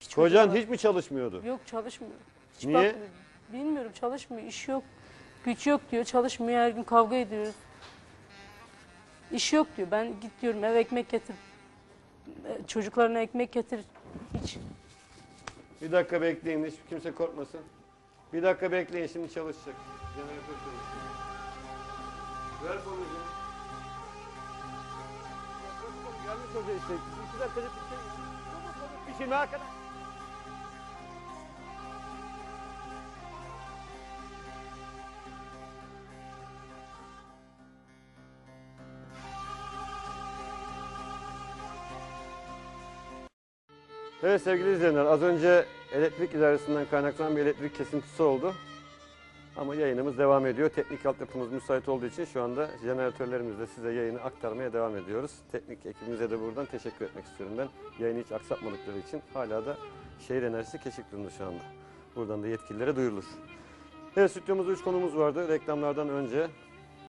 Hiç Kocan hiç mi çalışmıyordu? Yok çalışmıyor. Hiç Niye? bakmıyor. Bilmiyorum çalışmıyor. iş yok. Güç yok diyor. Çalışmıyor. Her gün kavga ediyoruz. İş yok diyor. Ben git diyorum eve ekmek getir. E, Çocuklarına ekmek getir. Hiç. Bir dakika bekleyin hiç kimse korkmasın. Bir dakika bekleyin şimdi çalışacak. Jeneratör çalışıyor. Ver konucu. Gelmiş hoca işte. İki dakika bir şey. Bir şey mi arkadaş? Evet sevgili izleyenler az önce elektrik idaresinden kaynaklanan bir elektrik kesintisi oldu. Ama yayınımız devam ediyor. Teknik altyapımız müsait olduğu için şu anda jeneratörlerimizle size yayını aktarmaya devam ediyoruz. Teknik ekibimize de buradan teşekkür etmek istiyorum ben. Yayını hiç aksatmadıkları için hala da şehir enerjisi Keşikli'nde şu anda. Buradan da yetkililere duyurulur. Evet stüdyomuzda 3 konumuz vardı. Reklamlardan önce